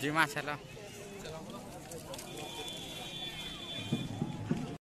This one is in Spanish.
do you want